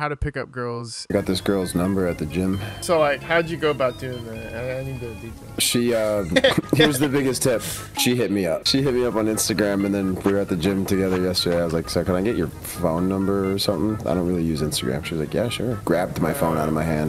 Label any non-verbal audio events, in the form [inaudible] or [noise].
how to pick up girls. I got this girl's number at the gym. So like, how'd you go about doing that? I, I need the details. She, uh, [laughs] here's the biggest tip. She hit me up. She hit me up on Instagram, and then we were at the gym together yesterday. I was like, so can I get your phone number or something? I don't really use Instagram. She was like, yeah, sure. Grabbed my phone out of my hand.